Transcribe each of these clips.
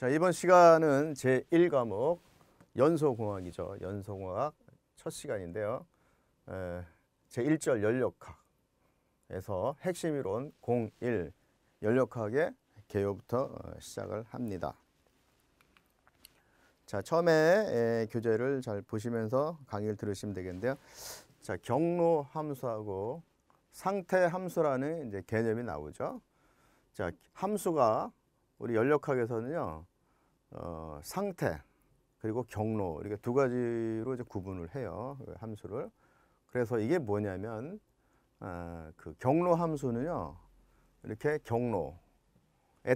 자, 이번 시간은 제 1과목 연소공학이죠. 연소공학 첫 시간인데요. 에, 제 1절 연력학에서 핵심 이론 01 연력학의 개요부터 어, 시작을 합니다. 자, 처음에 에, 교재를 잘 보시면서 강의를 들으시면 되겠는데요. 자, 경로 함수하고 상태 함수라는 이제 개념이 나오죠. 자, 함수가 우리 연력학에서는요, 어, 상태 그리고 경로 이렇게 두 가지로 이제 구분을 해요. 그 함수를. 그래서 이게 뭐냐면 아, 그 경로 함수는요, 이렇게 경로에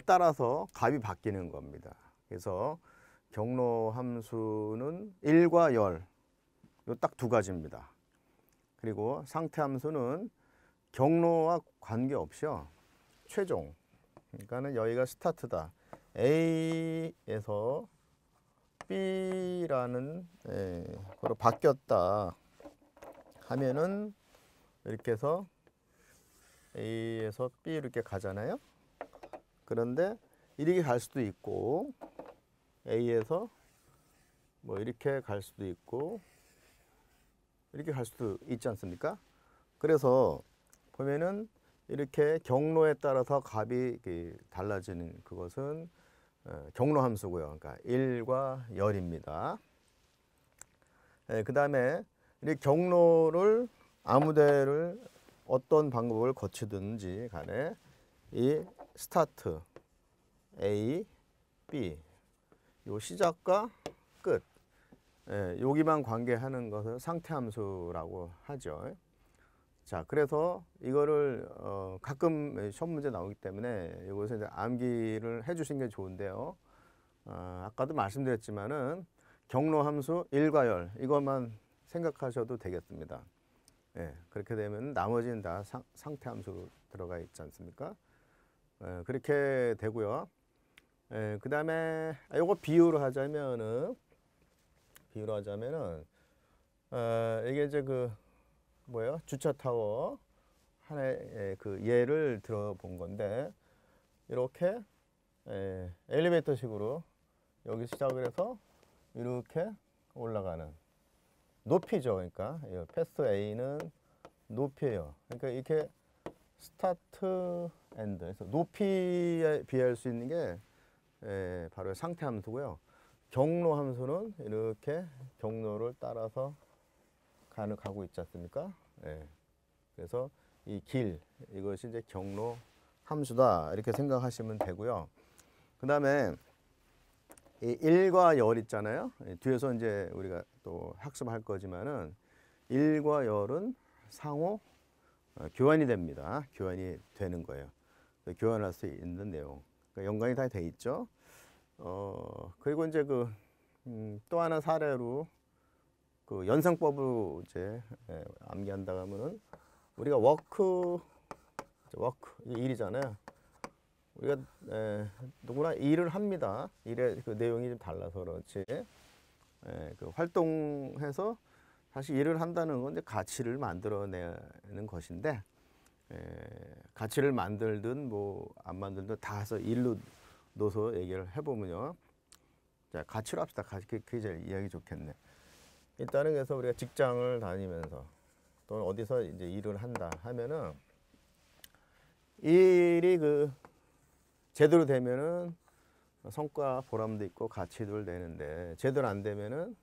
따라서 값이 바뀌는 겁니다. 그래서 경로 함수는 1과 열, 딱두 가지입니다. 그리고 상태 함수는 경로와 관계없이요. 최종. 그러니까는 여기가 스타트다. A에서 B라는 예, 거로 바뀌었다 하면은 이렇게 해서 A에서 B 이렇게 가잖아요. 그런데 이렇게 갈 수도 있고 A에서 뭐 이렇게 갈 수도 있고 이렇게 갈 수도 있지 않습니까? 그래서 보면은 이렇게 경로에 따라서 값이 달라지는 그것은 어, 경로 함수고요. 그러니까 1과 열입니다. 예, 그 다음에 이 경로를 아무데를 어떤 방법을 거치든지 간에 이 스타트 A, B 요 시작과 끝 예, 여기만 관계하는 것을 상태 함수라고 하죠. 자, 그래서 이거를 어, 가끔 시험 문제 나오기 때문에 이것을 이제 암기를 해주신 게 좋은데요. 어, 아까도 말씀드렸지만은 경로 함수 일과열 이것만 생각하셔도 되겠습니다. 예, 그렇게 되면 나머지는 다 상, 상태 함수 들어가 있지 않습니까? 예, 그렇게 되고요. 예, 그 다음에 이거 비유로 하자면은 비유로 하자면은 어, 이게 이제 그 뭐예요? 주차 타워 하나의 그 예를 들어본 건데 이렇게 에, 엘리베이터식으로 여기 시작을 해서 이렇게 올라가는 높이죠. 그러니까 패스 A는 높이에요. 그러니까 이렇게 start end 그래서 높이에 비할 수 있는 게 에, 바로 상태 함수고요. 경로 함수는 이렇게 경로를 따라서 가는 가고 있지 않습니까? 예. 그래서 이 길 이것이 이제 경로 함수다 이렇게 생각하시면 되고요. 그 다음에 이 일과 열 있잖아요. 뒤에서 이제 우리가 또 학습할 거지만은 일과 열은 상호 어, 교환이 됩니다. 교환이 되는 거예요. 교환할 수 있는 내용. 그러니까 연관이 다 돼 있죠. 어, 그리고 이제 그, 음, 또 하나 사례로 그 연상법으로 이제 예, 암기한다 하면은 우리가 워크 워크 일이잖아요. 우리가 에, 예, 누구나 일을 합니다. 일의 그 내용이 좀 달라서 그렇지. 에, 예, 그 활동해서 사실 일을 한다는 건 이제 가치를 만들어내는 것인데 에, 가치를 만들든 뭐 안 만들든 다 해서 일로 넣어서 얘기를 해보면요. 자 가치로 합시다. 가치 그게 제일 이야기 좋겠네. 일단은 그래서 우리가 직장을 다니면서 또는 어디서 이제 일을 한다 하면은 일이 그 제대로 되면은 성과 보람도 있고 가치도 내는데 제대로 안 되면은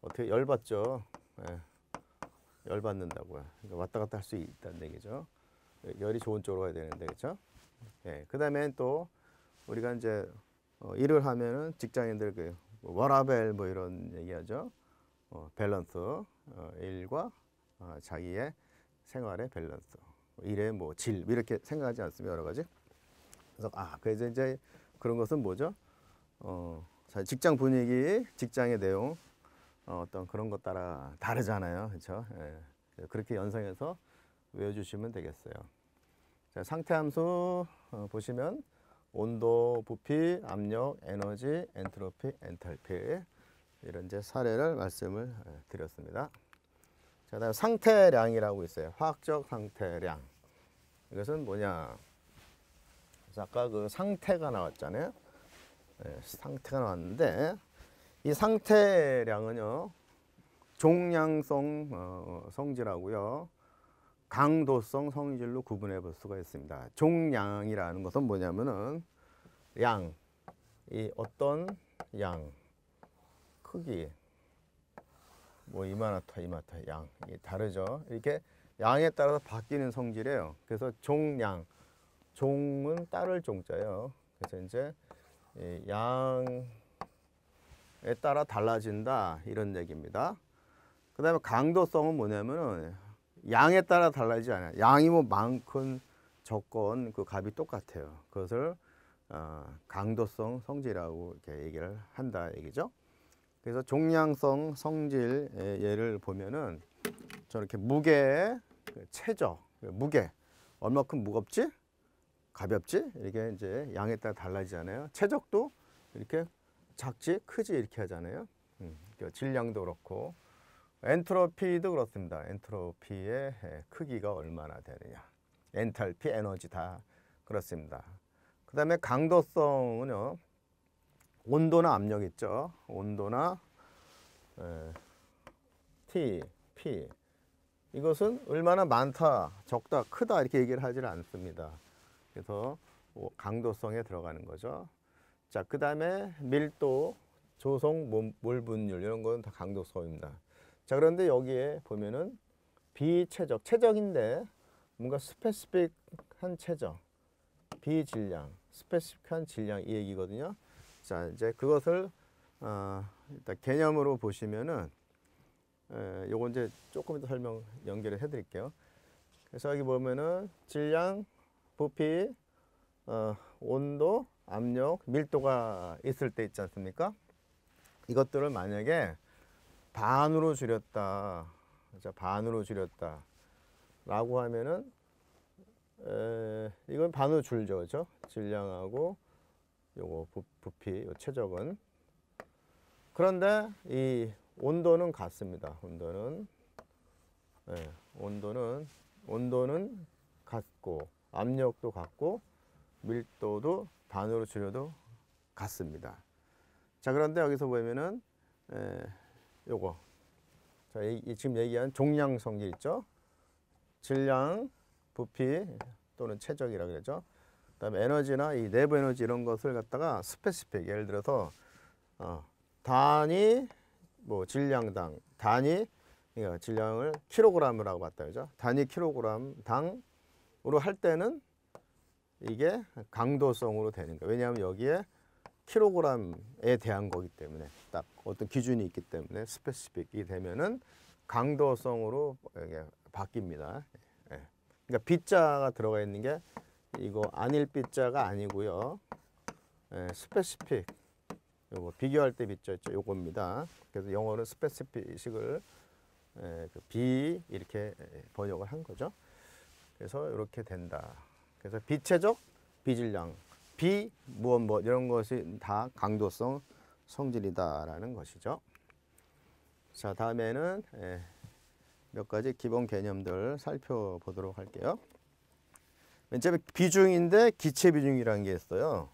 어떻게 열받죠. 예. 열받는다고요. 그러니까 왔다 갔다 할 수 있다는 얘기죠. 열이 좋은 쪽으로 가야 되는데 그렇죠. 예. 그다음에 또 우리가 이제 어, 일을 하면은 직장인들 그 워라밸 뭐 이런 얘기하죠. 어, 밸런스 어, 일과 어, 자기의 생활의 밸런스. 일의 뭐질 뭐 이렇게 생각하지 않습니까 여러 가지. 그래서 아 그래서 이제 그런 것은 뭐죠? 어 직장 분위기 직장의 내용 어, 어떤 그런 것 따라 다르잖아요. 그렇죠 예. 그렇게 연상해서 외워주시면 되겠어요. 자, 상태 함수 어, 보시면 온도, 부피, 압력, 에너지, 엔트로피, 엔탈피 이런 이제 사례를 말씀을 드렸습니다. 자, 다음 상태량이라고 있어요. 화학적 상태량. 이것은 뭐냐? 아까 그 상태가 나왔잖아요. 예, 상태가 나왔는데 이 상태량은요 종량성 어, 성질하고요 강도성 성질로 구분해 볼 수가 있습니다. 종량이라는 것은 뭐냐면은 양, 이 어떤 양, 크기, 뭐 이마나타, 이마타 양, 이 다르죠. 이렇게 양에 따라서 바뀌는 성질이에요. 그래서 종양, 종은 따를 종자예요. 그래서 이제 이 양에 따라 달라진다 이런 얘기입니다. 그 다음에 강도성은 뭐냐면은 양에 따라 달라지지 않아요. 양이 뭐 많건 적건 그 값이 똑같아요. 그것을 어, 강도성 성질이라고 이렇게 얘기를 한다 얘기죠. 그래서 종량성 성질 예를 보면은 저렇게 무게, 그 체적, 무게 얼마큼 무겁지, 가볍지 이렇게 이제 양에 따라 달라지잖아요. 체적도 이렇게 작지, 크지 이렇게 하잖아요. 음, 그 질량도 그렇고 엔트로피도 그렇습니다. 엔트로피의 크기가 얼마나 되느냐. 엔탈피, 에너지 다 그렇습니다. 그 다음에 강도성은요. 온도나 압력 있죠. 온도나 에, T, P 이것은 얼마나 많다, 적다, 크다 이렇게 얘기를 하지는 않습니다. 그래서 강도성에 들어가는 거죠. 자, 그 다음에 밀도, 조성, 몰 분율 이런 건 다 강도성입니다. 자 그런데 여기에 보면은 비체적 체적인데 뭔가 스페시픽한 체적 비질량 스페시픽한 질량 이 얘기거든요 자 이제 그것을 어, 일단 개념으로 보시면은 에, 요거 이제 조금 더 설명 연결을 해 드릴게요 그래서 여기 보면은 질량 부피 어, 온도 압력 밀도가 있을 때 있지 않습니까 이것들을 만약에 반으로 줄였다. 자, 반으로 줄였다. 라고 하면은 에, 이건 반으로 줄죠. 그죠? 질량하고 요거 부, 부피, 요 최적은 그런데 이 온도는 같습니다. 온도는 예, 온도는 온도는 같고 압력도 같고 밀도도 반으로 줄여도 같습니다. 자 그런데 여기서 보면은 에, 요거. 자, 이, 이 지금 얘기한 종량 성질 있죠? 질량, 부피 또는 체적이라 그러죠. 그다음에 에너지나 이 내부 에너지 이런 것을 갖다가 specific 예를 들어서 어, 단위 뭐 질량당 단위 그러니까 질량을 킬로그램이라고 봤다 그죠? 단위 킬로그램 당으로 할 때는 이게 강도성으로 되는 거예요. 왜냐하면 여기에 킬로그램에 대한 거기 때문에 딱 어떤 기준이 있기 때문에 specific이 되면은 강도성으로 바뀝니다. 예. 그러니까 비자가 들어가 있는 게 이거 아닐 비자가 아니고요. 예, specific 요거 비교할 때 비자 있죠. 요겁니다. 그래서 영어는 specific을 예, 그 비 이렇게 번역을 한 거죠. 그래서 이렇게 된다. 그래서 비체적 비질량 비 무엇 뭐 이런 것이 다 강도성 성질이다라는 것이죠. 자 다음에는 예, 몇 가지 기본 개념들 살펴보도록 할게요. 맨 처음에 비중인데 기체 비중이라는 게 있어요.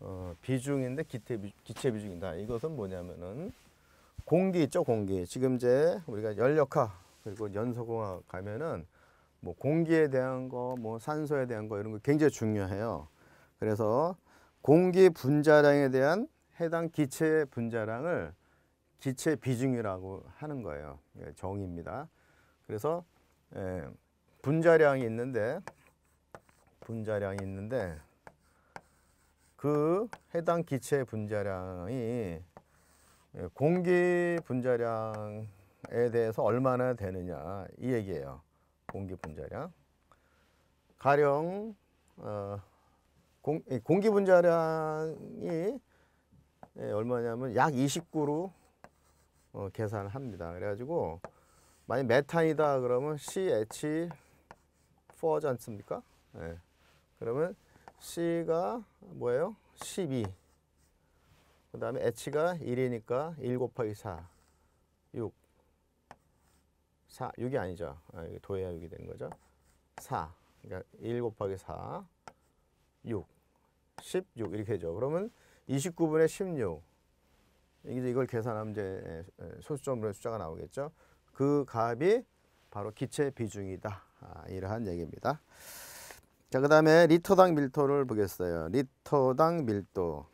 어, 비중인데 기체, 기체 비중이다. 이것은 뭐냐면은 공기 있죠, 공기. 지금 이제 우리가 연력화 그리고 연소공학 가면은 뭐 공기에 대한 거, 뭐 산소에 대한 거 이런 거 굉장히 중요해요. 그래서 공기 분자량에 대한 해당 기체 분자량을 기체 비중이라고 하는 거예요. 예, 정의입니다. 그래서 예, 분자량이 있는데 분자량이 있는데 그 해당 기체 분자량이 예, 공기 분자량에 대해서 얼마나 되느냐 이 얘기예요. 공기 분자량. 가령 어, 공, 공기 분자량이 예, 얼마냐면 약 29로 어, 계산을 합니다. 그래가지고 만약 메탄이다 그러면 CH4지 않습니까? 예. 그러면 C가 뭐예요? 12. 그 다음에 H가 1이니까 1 곱하기 4, 6. 4, 6이 아니죠. 아, 도해야 6이 되는 거죠. 4. 그러니까 1 곱하기 4, 6. 16 이렇게 되죠. 그러면 29분의 16. 이제 이걸 계산하면 이제 소수점으로 숫자가 나오겠죠. 그 값이 바로 기체 비중이다. 아, 이러한 얘기입니다. 자, 그 다음에 리터당 밀도를 보겠어요. 리터당 밀도.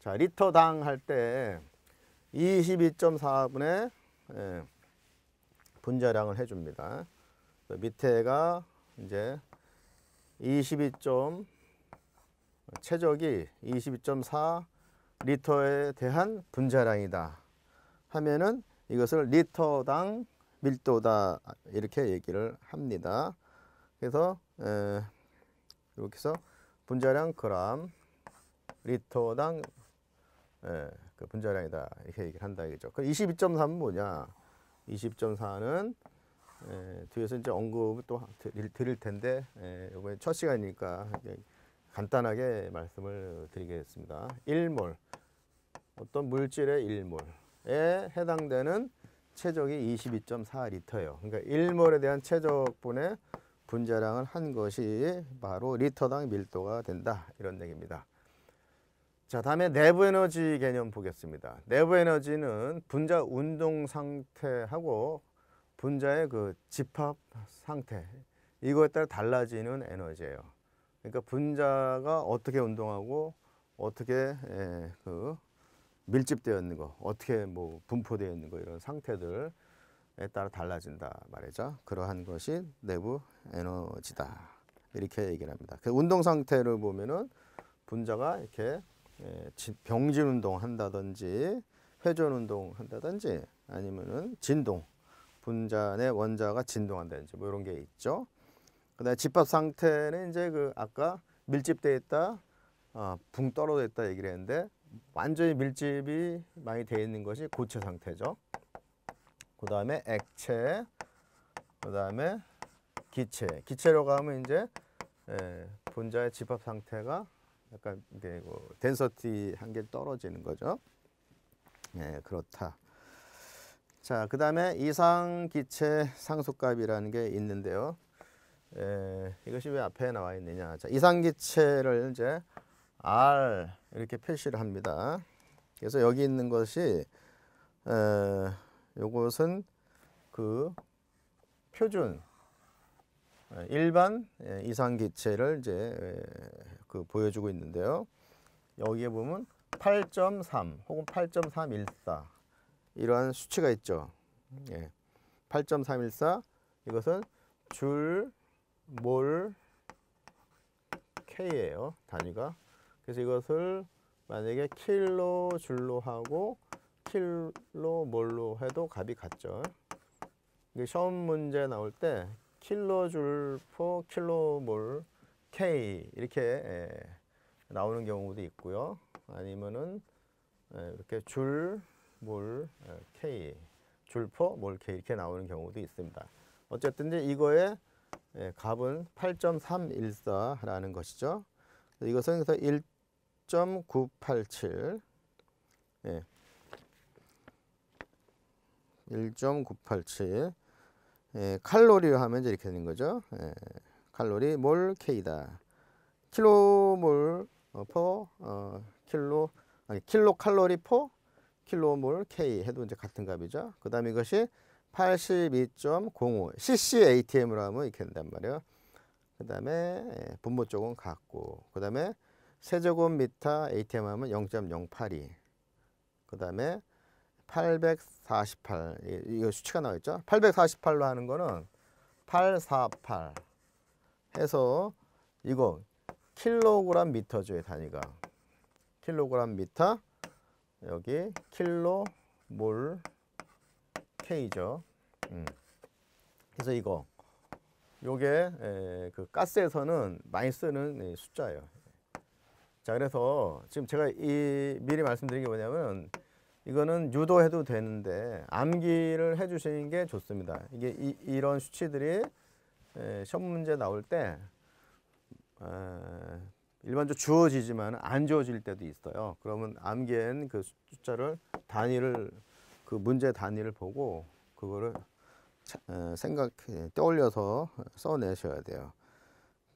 자, 리터당 할 때 22.4분의 예, 분자량을 해줍니다. 밑에가 이제 22. 최적이 22.4 리터에 대한 분자량이다 하면은 이것을 리터당 밀도다 이렇게 얘기를 합니다. 그래서 에, 이렇게 해서 분자량 그람 리터당 에, 그 분자량이다 이렇게 얘기를 한다 이거죠. 그 22.3은 뭐냐? 20.4는 에, 뒤에서 이제 언급을 또 드릴, 드릴 텐데 에, 이번에 첫 시간이니까 간단하게 말씀을 드리겠습니다. 1몰 어떤 물질의 1몰에 해당되는 최적이 22.4리터예요. 그러니까 1몰에 대한 최적분의 분자량을 한 것이 바로 리터당 밀도가 된다. 이런 얘기입니다. 자, 다음에 내부 에너지 개념 보겠습니다. 내부 에너지는 분자 운동 상태하고 분자의 그 집합 상태 이거에 따라 달라지는 에너지예요. 그러니까 분자가 어떻게 운동하고 어떻게 예, 그 밀집되어 있는 거, 어떻게 뭐 분포되어 있는 거 이런 상태들에 따라 달라진다 말이죠. 그러한 것이 내부 에너지다. 이렇게 얘기를 합니다. 그 운동 상태를 보면은 분자가 이렇게 예, 병진 운동 한다든지 회전 운동 한다든지 아니면은 진동 분자 내 원자가 진동한다든지 뭐 이런 게 있죠. 그다음에 집합 상태는 이제 그 아까 밀집돼 있다, 어, 붕 떨어져 있다 얘기를 했는데 완전히 밀집이 많이 되어 있는 것이 고체 상태죠. 그 다음에 액체, 그 다음에 기체. 기체로 가면 이제 예, 분자의 집합 상태가 약간 이게 뭐 덴서티 한계 떨어지는 거죠. 예, 그렇다. 자, 그 다음에 이상 기체 상속값이라는 게 있는데요. 예, 이것이 왜 앞에 나와 있느냐. 자, 이상 기체를 이제 R 이렇게 표시를 합니다. 그래서 여기 있는 것이 에, 요것은 그 표준 일반 이상 기체를 이제 그 보여주고 있는데요. 여기에 보면 8.3 혹은 8.314 이러한 수치가 있죠. 예. 8.314 이것은 줄, 몰, K예요. 단위가. 그래서 이것을 만약에 킬로 줄로 하고 킬로 몰로 해도 값이 같죠. 시험 문제 나올 때 킬로 줄 포 킬로 몰 K 이렇게 예, 나오는 경우도 있고요. 아니면은 예, 이렇게 줄, 몰, 예, K, 줄포, 몰 K 이렇게 나오는 경우도 있습니다. 어쨌든 이거의 값은 8.314라는 것이죠. 이것은 그래서 1.987 예. 1.987 예, 칼로리 하면 이렇게 되는 거죠. 예, 칼로리 몰 K다. 킬로몰 어, per 어, 킬로 아니 킬로 칼로리 per 킬로몰 K 해도 이제 같은 값이죠. 그다음에 이것이 82.05 CCATM으로 하면 이렇게 된단 말이에요. 그다음에 예, 분모 쪽은 같고 그다음에 세제곱미터 ATM 하면 0.082. 그 다음에 848. 이거 수치가 나와 있죠. 848로 하는 거는 848 해서 이거 킬로그램 미터죠. 단위가. 킬로그램 미터. 여기 킬로 몰 K죠. 음. 그래서 이거 요게 에, 그 가스에서는 많이 쓰는 숫자예요. 자 그래서 지금 제가 이 미리 말씀드린 게 뭐냐면 이거는 유도해도 되는데 암기를 해주시는 게 좋습니다. 이게 이, 이런 수치들이 에, 시험 문제 나올 때 에, 일반적으로 주어지지만 안 주어질 때도 있어요. 그러면 암기한 그 숫자를 단위를 그 문제 단위를 보고 그거를 생각 떠올려서 써내셔야 돼요.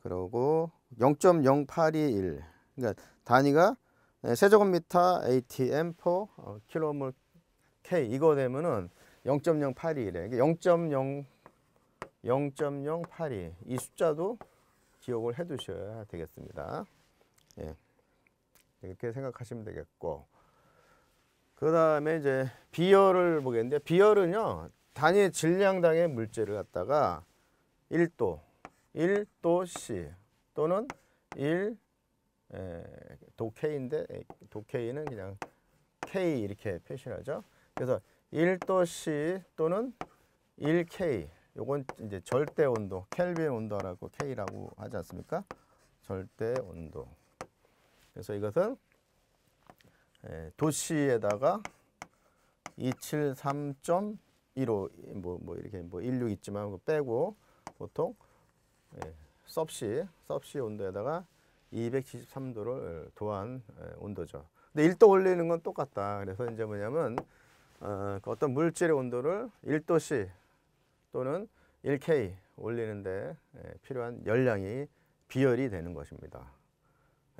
그리고 0.0821 그러니까 단위가 네, 세제곱미터 ATM per 어, 킬로몰 K 이거 되면은 0.082래. 0.0 0.082. 이 숫자도 기억을 해 두셔야 되겠습니다. 예. 이렇게 생각하시면 되겠고. 그 다음에 이제 비열을 보겠는데, 비열은요, 단위 질량당의 물질을 갖다가 1도, 1도C 또는 1 에, 도 K인데, 에, 도 K는 그냥 K 이렇게 표시하죠. 그래서 1도C 또는 1K 요건 이제 절대 온도, 켈빈 온도라고 K라고 하지 않습니까? 절대 온도. 그래서 이것은 에, 도시에다가 273.15 뭐, 뭐 이렇게 뭐 16 있지만 그거 빼고 보통 예, 섭씨 섭씨 온도에다가 273도를 도한 예, 온도죠. 근데 1도 올리는 건 똑같다. 그래서 이제 뭐냐면 어, 그 어떤 물질의 온도를 1도씨 또는 1K 올리는데 예, 필요한 열량이 비열이 되는 것입니다.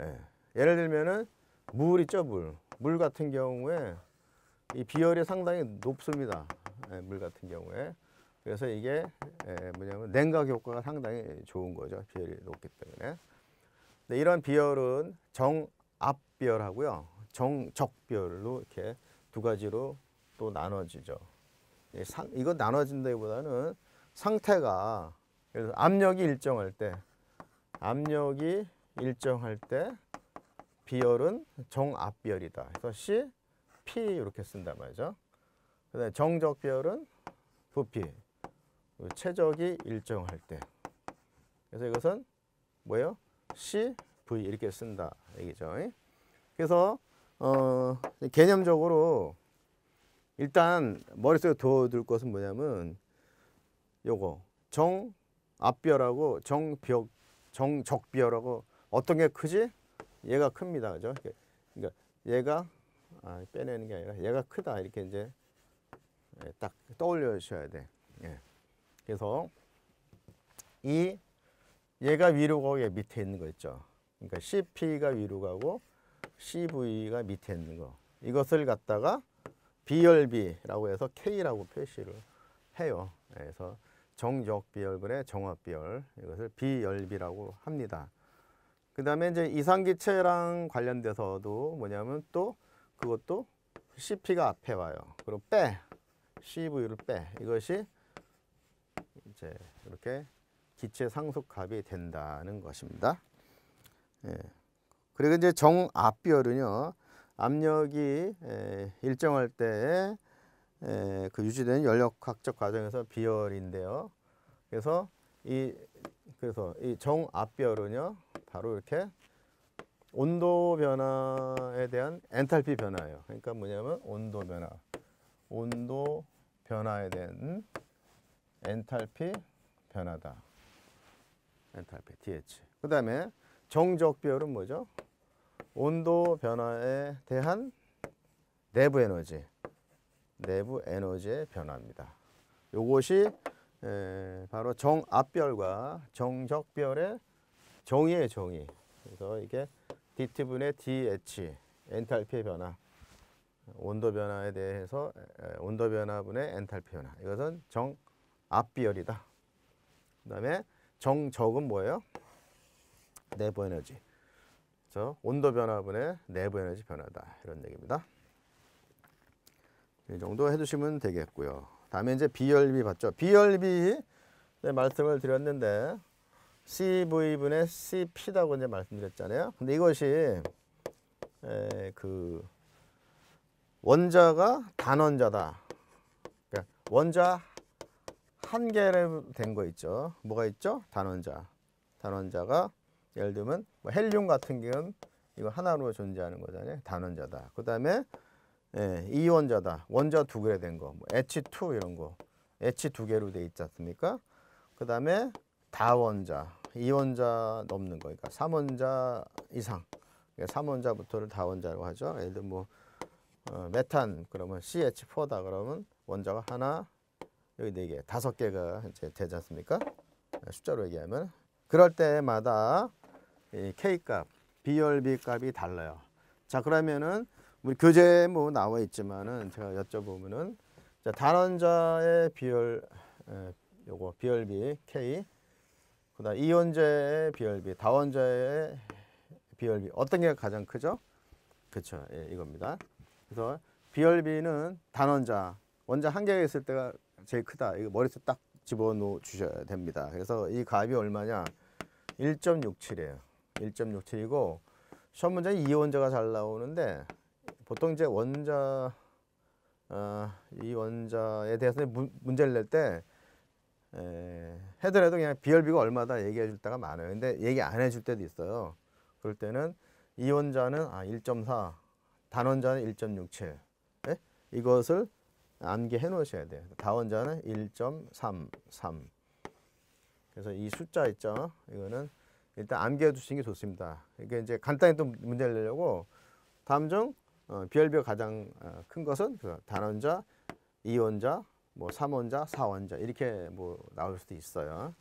예. 예를 들면은 물 있죠 물. 물 같은 경우에 이 비열이 상당히 높습니다. 예, 물 같은 경우에. 그래서 이게 예, 뭐냐면 냉각 효과가 상당히 좋은 거죠. 비열이 높기 때문에. 근데 이런 비열은 정압비열하고요. 정적비열로 이렇게 두 가지로 또 나눠지죠. 이 상, 이거 나눠진다기보다는 상태가 압력이 일정할 때 압력이 일정할 때 비열은 정압비열이다. 그래서 C, P 이렇게 쓴단 말이죠. 그다음에 정적 비열은 부피. 최적이 일정할 때. 그래서 이것은 뭐예요? C, V 이렇게 쓴다 얘기죠. 그래서 어, 개념적으로 일단 머릿속에 둬둘 것은 뭐냐면 요거 정압비열하고 정벽 정적비열하고 어떤 게 크지? 얘가 큽니다. 그죠? 그러니까 얘가 아, 빼내는 게 아니라 얘가 크다. 이렇게 이제 예, 딱 떠올려 주셔야 돼. 예. 그래서 이 얘가 위로 가고 얘 밑에 있는 거 있죠. 그러니까 CP가 위로 가고 CV가 밑에 있는 거. 이것을 갖다가 비열비라고 해서 K라고 표시를 해요. 예, 그래서 정적 비열분의 정압 비열 이것을 비열비라고 합니다. 그 다음에 이제 이상기체랑 관련돼서도 뭐냐면 또 그것도 CP가 앞에 와요. 그리고 빼 CV를 빼 이것이 이제 이렇게 기체 상속합이 된다는 것입니다. 예. 그리고 이제 정압비열은요 압력이 에, 일정할 때에 에, 그 유지되는 연력학적 과정에서 비열인데요. 그래서 이 그래서 이 정압비열은요 바로 이렇게 온도 변화에 대한 엔탈피 변화예요. 그러니까 뭐냐면 온도 변화, 온도 변화에 대한 엔탈피 변화다. 엔탈피 DH. 그 다음에 정적 비열은 뭐죠? 온도 변화에 대한 내부 에너지, 내부 에너지의 변화입니다. 이것이 바로 정압별과 정적별의 정의의 정의. 그래서 이게 DT분의 DH, 엔탈피의 변화, 온도 변화에 대해서 온도 변화분의 엔탈피 변화. 이것은 정압비열이다. 그 다음에 정적은 뭐예요? 내부 에너지. 그래서 온도 변화분의 내부 에너지 변화다. 이런 얘기입니다. 이 정도 해두시면 되겠고요. 다음에 이제 비열비 봤죠. 비열비 네, 말씀을 드렸는데 CV분의 CP라고 이제 말씀드렸잖아요. 근데 이것이 에, 그 원자가 단원자다. 그러니까 원자 한 개를 된거 있죠. 뭐가 있죠? 단원자. 단원자가 예를 들면 뭐 헬륨 같은 경우는 이거 하나로 존재하는 거잖아요. 단원자다. 그 다음에 예, 이원자다. 원자 두개된 거. 뭐 H2 이런 거. H 두 개로 돼 있지 않습니까? 그 다음에 다원자. 이원자 넘는 거. 그러니까 삼원자 이상. 그러니까 삼원자부터를 다원자라고 하죠. 예를 들면 뭐 어, 메탄 그러면 CH4다 그러면 원자가 하나 여기 네 개, 다섯 개가 이제 되지 않습니까? 숫자로 얘기하면 그럴 때마다 이 K 값, 비열비 값이 달라요. 자 그러면은 우리 교재 뭐 나와 있지만은 제가 여쭤보면은 자 단원자의 비열 에, 요거 비열비 K 그다음 이원자의 비열비 다원자의 비열비 어떤 게 가장 크죠? 그렇죠. 예, 이겁니다. 그래서 비열비는 단원자 원자 한 개가 있을 때가 제일 크다. 이거 머릿속에 딱 집어넣어 주셔야 됩니다. 그래서 이 값이 얼마냐? 1.67이에요. 1.67이고 시험 문제 이원자가 잘 나오는데 보통 이제 원자 어, 이 원자에 대해서 문, 문제를 낼 때 해더라도 그냥 비열비가 얼마다 얘기해 줄 때가 많아요. 근데 얘기 안 해 줄 때도 있어요. 그럴 때는 이원자는 아, 1.4, 단원자는 1.67. 예? 이것을 암기해 놓으셔야 돼요. 다원자는 1.33. 그래서 이 숫자 있죠. 이거는 일단 암기해 두시는 게 좋습니다. 이게 이제 간단히 또 문제를 내려고 다음 중 어, 비열비가 가장 어, 큰 것은 그 단원자, 이원자, 뭐 삼원자, 사원자 이렇게 뭐 나올 수도 있어요.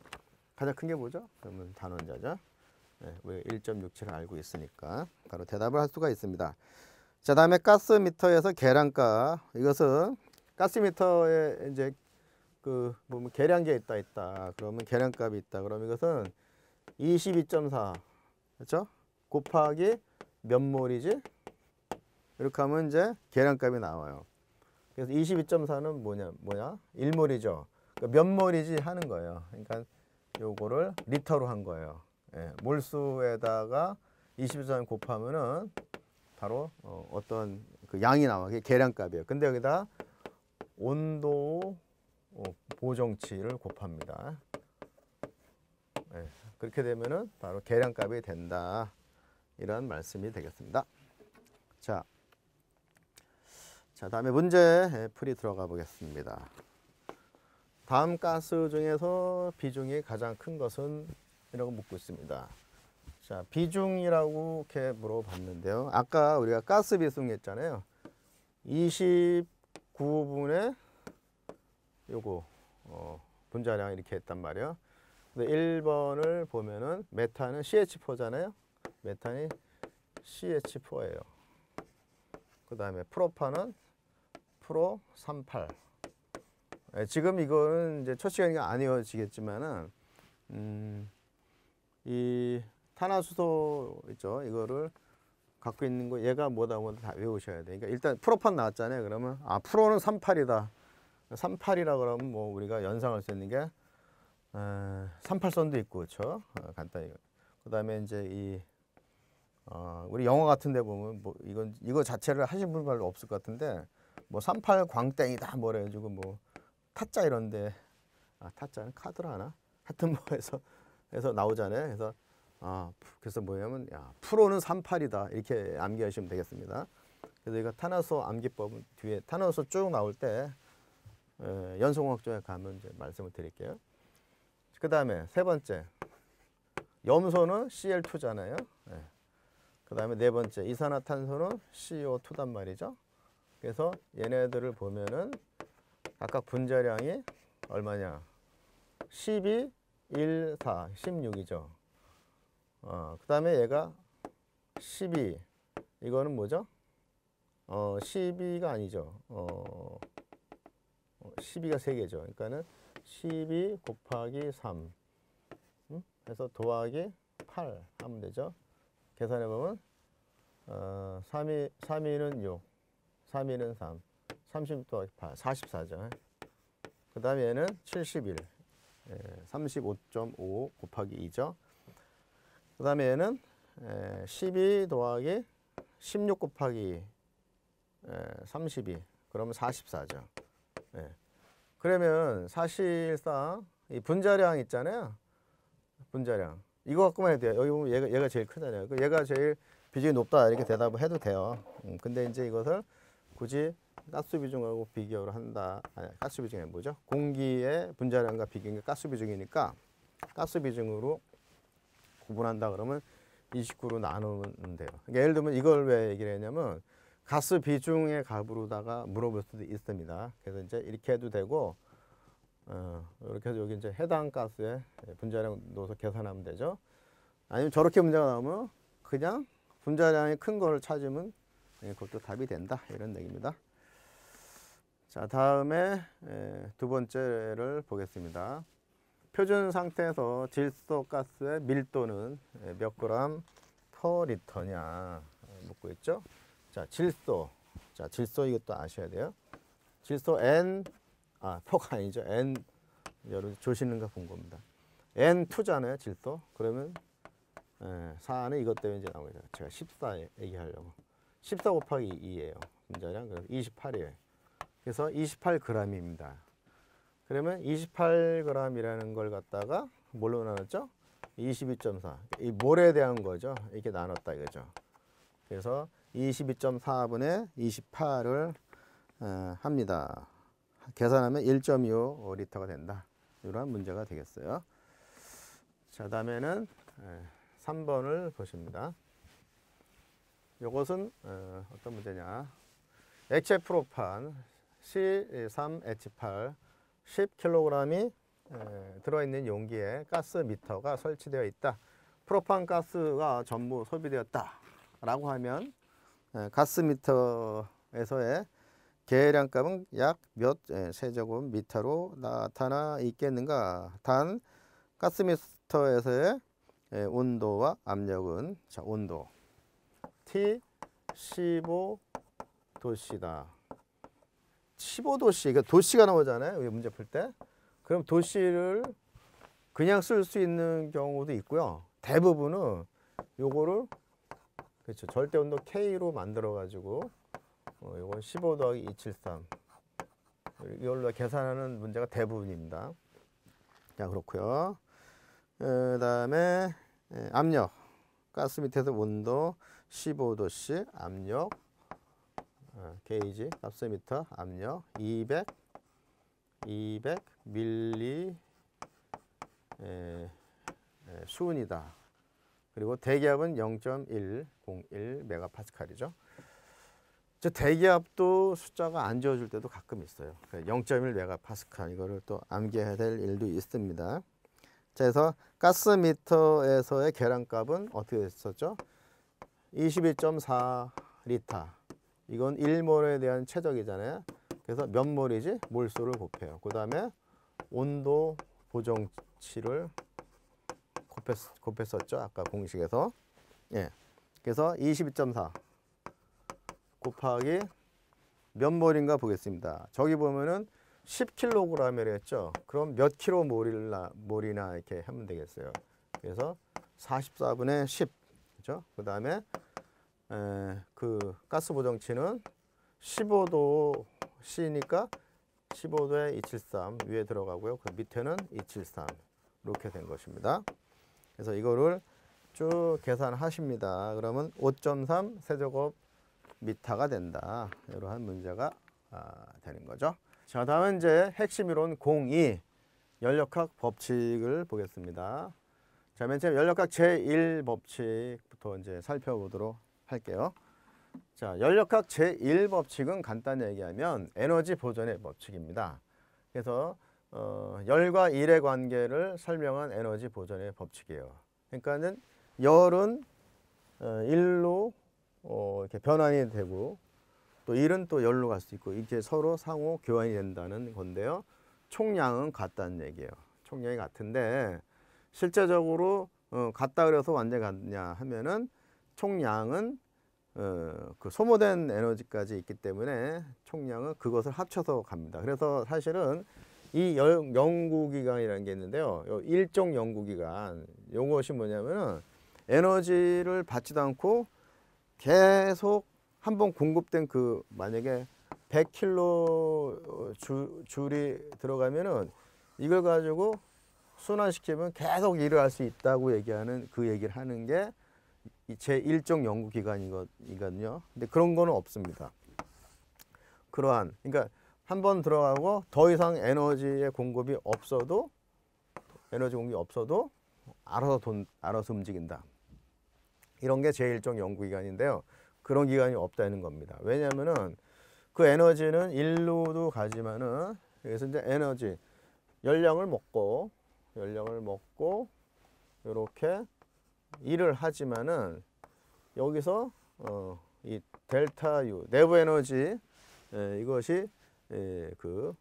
가장 큰 게 뭐죠? 그러면 단원자죠. 네, 우리 1.67을 알고 있으니까 바로 대답을 할 수가 있습니다. 자, 다음에 가스미터에서 계량가 이것은 가스미터에 이제 그 보면 계량계 있다 있다 그러면 계량값이 있다 그러면 이것은 22.4 그렇죠? 곱하기 몇 몰이지? 이렇게 하면 이제 계량값이 나와요. 그래서 22.4는 뭐냐 뭐냐 1몰이죠. 그러니까 몇 몰이지 하는 거예요. 그러니까 요거를 리터로 한 거예요. 예, 몰수에다가 22점 곱하면은 바로 어, 어떤 그 양이 나와. 그게 계량값이에요. 근데 여기다 온도 어, 보정치를 곱합니다. 예, 그렇게 되면은 바로 계량값이 된다. 이런 말씀이 되겠습니다. 자, 자 다음에 문제 풀이 들어가 보겠습니다. 다음 가스 중에서 비중이 가장 큰 것은 이라고 묻고 있습니다. 자, 비중이라고 이렇게 물어봤는데요. 아까 우리가 가스 비중 했잖아요. 29분의 요거 어, 분자량 이렇게 했단 말이에요. 근데 1번을 보면은 메탄은 CH4잖아요. 메탄이 CH4예요. 그 다음에 프로판은 프로 38. 네, 지금 이거는 이제 첫 시간이 아니어지겠지만은 음, 이 탄화수소 있죠. 이거를 갖고 있는 거 얘가 뭐다 뭐다 다 외우셔야 돼. 그러니까 일단 프로판 나왔잖아요. 그러면 아 프로는 38이다. 38이라 그러면 뭐 우리가 연상할 수 있는 게 어, 38선도 있고 그렇죠. 어, 간단히. 그다음에 이제 이 어, 우리 영화 같은 데 보면 뭐 이건 이거 자체를 하신 분 별로 없을 것 같은데 뭐 38 광땡이다 뭐래 가지고 뭐 타짜 이런데 아 타짜는 카드로 하나? 하여튼 뭐 해서 해서 나오잖아요. 그래서 아 그래서 뭐냐면 야 프로는 38이다 이렇게 암기하시면 되겠습니다. 그래서 이거 탄화수 암기법은 뒤에 탄화수 쭉 나올 때 에, 연속학종에 가면 이제 말씀을 드릴게요. 그 다음에 세 번째 염소는 Cl2잖아요. 예. 그 다음에 네 번째 이산화탄소는 CO2단 말이죠. 그래서 얘네들을 보면은 각각 분자량이 얼마냐? 12, 1, 4, 16이죠. 어, 그 다음에 얘가 12. 이거는 뭐죠? 어, 12가 아니죠. 어, 12가 3개죠. 그러니까는 12 곱하기 3. 음? 해서 더하기 8 하면 되죠. 계산해보면 어, 3이, 3이는 6, 3이는 3, 30 더하기 8, 44죠. 그 다음에 얘는 71. 35.5 곱하기 2죠. 그 다음에 얘는 12 더하기 16 곱하기 32 그러면 44죠. 예. 그러면 사실상 이 분자량 있잖아요. 분자량 이거 갖고만 해도 돼요. 여기 보면 얘가, 얘가 제일 크잖아요. 그 얘가 제일 비중이 높다 이렇게 대답을 해도 돼요. 음, 근데 이제 이것을 굳이 가스 비중하고 비교를 한다. 아니, 가스 비중이 뭐죠? 공기의 분자량과 비교가 가스 비중이니까 가스 비중으로 구분한다 그러면 29로 나누면 돼요. 그러니까 예를 들면 이걸 왜 얘기를 했냐면 가스 비중의 값으로다가 물어볼 수도 있습니다. 그래서 이제 이렇게 해도 되고 어, 이렇게 해서 여기 이제 해당 가스의 분자량 넣어서 계산하면 되죠. 아니면 저렇게 문제가 나오면 그냥 분자량이 큰 거를 찾으면 예, 그것도 답이 된다 이런 얘기입니다. 자 다음에 예, 두 번째를 보겠습니다. 표준 상태에서 질소 가스의 밀도는 예, 몇 그램 per 리터냐 어, 묻고 있죠. 자 질소 자 질소 이것도 아셔야 돼요. 질소 N 아 4가 아니죠. N 여러분 조시는가 본 겁니다. N2잖아요 질소 그러면 예, 4는 이것 때문에 이제 나오죠. 제가 14 얘기하려고 14 곱하기 2예요. 분자량 그래서 28이에요. 그래서 28g입니다. 그러면 28g이라는 걸 갖다가 뭘로 나눴죠? 22.4. 이 몰에 대한 거죠. 이렇게 나눴다 이거죠. 그래서 22.4분의 28을 어, 합니다. 계산하면 1.25리터가 된다. 이러한 문제가 되겠어요. 자, 다음에는 3번을 보십니다. 이것은 어, 어떤 문제냐? 액체 프로판 C3H8 10kg이 들어있는 용기에 가스 미터가 설치되어 있다. 프로판 가스가 전부 소비되었다. 라고 하면 에, 가스 미터에서의 계량값은 약 몇 세제곱 미터로 나타나 있겠는가? 단 가스 미터에서의 에, 온도와 압력은 자 온도 T 15도씨다. 15도씨, 이거 도씨가 나오잖아요. 문제 풀 때. 그럼 도씨를 그냥 쓸 수 있는 경우도 있고요. 대부분은 요거를 그렇죠. 절대 온도 K로 만들어 가지고 어, 요건 15 더하기 273 이걸로 계산하는 문제가 대부분입니다. 자, 그렇고요. 그 다음에 압력. 가스 밑에서 온도 15도씨 압력 어, 게이지 값미터 압력 200 200 밀리 에, 에, 수은이다. 그리고 대기압은 0.101 메가파스칼이죠. 저 대기압도 숫자가 안 지어줄 때도 가끔 있어요. 0.1 메가파스칼 이거를 또 암기해야 될 일도 있습니다. 자, 그래서 가스미터에서의 계량값은 어떻게 됐었죠? 22.4 리터. 이건 1몰에 대한 최적이잖아요. 그래서 몇 몰이지? 몰수를 곱해요. 그 다음에 온도 보정치를 곱했, 곱했었죠. 아까 공식에서. 예. 그래서 22.4 곱하기 몇 몰인가 보겠습니다. 저기 보면은 10kg이라 했죠. 그럼 몇 킬로 몰이나, 몰이나 이렇게 하면 되겠어요. 그래서 44분의 10. 그죠? 그 다음에 그 가스 보정치는 15도 C니까 15도에 273 위에 들어가고요. 그 밑에는 273 이렇게 된 것입니다. 그래서 이거를 쭉 계산하십니다. 그러면 5.3 세제곱 미터가 된다. 이러한 문제가 아, 되는 거죠. 자, 다음은 이제 핵심 이론 02 연력학 법칙을 보겠습니다. 자, 맨 처음 연력학 제1 법칙부터 이제 살펴보도록 할게요. 자, 연력학 제1법칙은 간단히 얘기하면 에너지 보존의 법칙입니다. 그래서 어, 열과 일의 관계를 설명한 에너지 보존의 법칙이에요. 그러니까는 열은 어, 일로 어, 이렇게 변환이 되고 또 일은 또 열로 갈 수 있고 이렇게 서로 상호 교환이 된다는 건데요. 총량은 같다는 얘기예요. 총량이 같은데 실제적으로 어, 같다 그래서 완전 같냐 하면은 총량은 어, 그 소모된 에너지까지 있기 때문에 총량은 그것을 합쳐서 갑니다. 그래서 사실은 이 연구기간이라는 게 있는데요. 일종 연구기간, 이것이 뭐냐면은 에너지를 받지도 않고 계속 한 번 공급된 그 만약에 100킬로 줄, 줄이 들어가면은 이걸 가지고 순환시키면 계속 일을 할 수 있다고 얘기하는 그 얘기를 하는 게 제 일종 연구 기관이거든요. 근데 그런 거는 없습니다. 그러한 그러니까 한 번 들어가고 더 이상 에너지의 공급이 없어도 에너지 공급이 없어도 알아서 돈 알아서 움직인다. 이런 게 제1종 연구 기관인데요. 그런 기관이 없다는 겁니다. 왜냐하면은 그 에너지는 일로도 가지만은 그래서 이제 에너지 열량을 먹고 열량을 먹고 이렇게 일을 하지만은 여기서 어, 이 델타 U 내부 에너지 에, 이것이 에, 그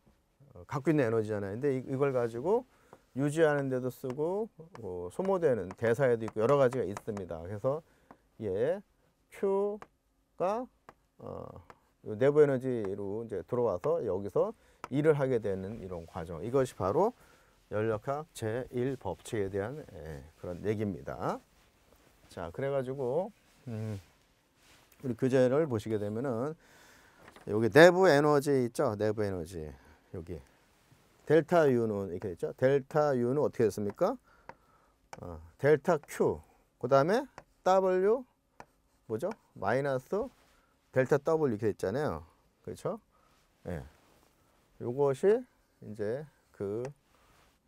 어, 갖고 있는 에너지잖아요. 근데 이, 이걸 가지고 유지하는 데도 쓰고 뭐 소모되는 대사에도 있고 여러 가지가 있습니다. 그래서 얘 Q가 어, 요 내부 에너지로 이제 들어와서 여기서 일을 하게 되는 이런 과정. 이것이 바로 연력학 제1 법칙에 대한 예, 그런 얘기입니다. 자, 그래가지고 음, 우리 교재를 보시게 되면은 여기 내부 에너지 있죠? 내부 에너지 여기 델타 U는 이렇게 있죠? 델타 U는 어떻게 됐습니까? 어, 델타 Q 그 다음에 W 뭐죠? 마이너스 델타 W 이렇게 있잖아요. 그렇죠? 예. 요것이 이제 그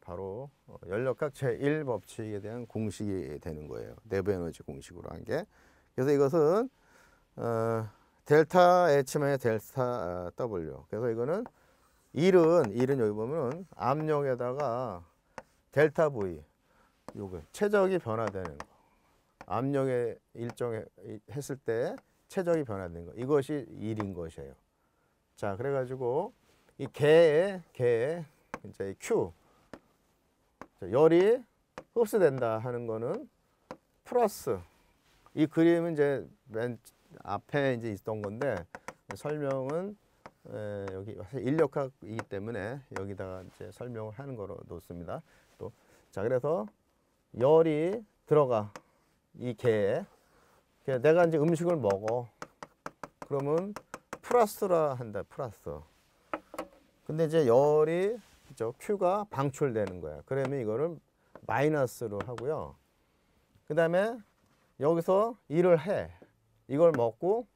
바로 어, 연력학 제1 법칙에 대한 공식이 되는 거예요. 내부 에너지 공식으로 한 게. 그래서 이것은 어, 델타 H만의 델타 아, W. 그래서 이거는 1은 1은 여기 보면은 압력에다가 델타 V 요거 최적이 변화되는 거. 압력의 일정에 했을 때 최적이 변화되는 거. 이것이 1인 것이에요. 자, 그래 가지고 이 개에 개에 이제 Q 열이 흡수된다 하는 거는 플러스. 이 그림은 이제 맨 앞에 이제 있던 건데 설명은 에, 여기 인력학이기 때문에 여기다가 이제 설명을 하는 거로 놓습니다. 또 자 그래서 열이 들어가. 이 개에 내가 이제 음식을 먹어. 그러면 플러스라 한다 플러스. 근데 이제 열이 저 Q가 방출되는 거야. 그러면 이거를 마이너스로 하고요. 그 다음에 여기서 일을 해. 이걸 먹고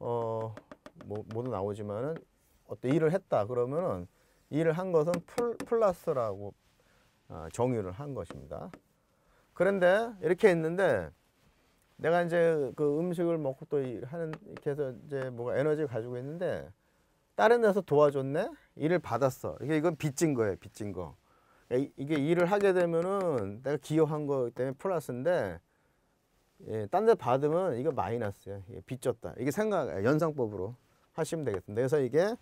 어 뭐, 모두 나오지만은 어떤 일을 했다 그러면은 일을 한 것은 플, 플러스라고 어, 정의를 한 것입니다. 그런데 이렇게 있는데 내가 이제 그 음식을 먹고 또 하는 이렇게 해서 이제 뭐가 에너지를 가지고 있는데 다른 데서 도와줬네? 일을 받았어. 이게 이건 빚진 거예요 빚진 거. 이게 일을 하게 되면은 내가 기여한 거 때문에 플러스인데 예, 딴 데 받으면 이거 마이너스야 이게 빚졌다. 이게 생각 연상법으로 하시면 되겠습니다. 그래서 이게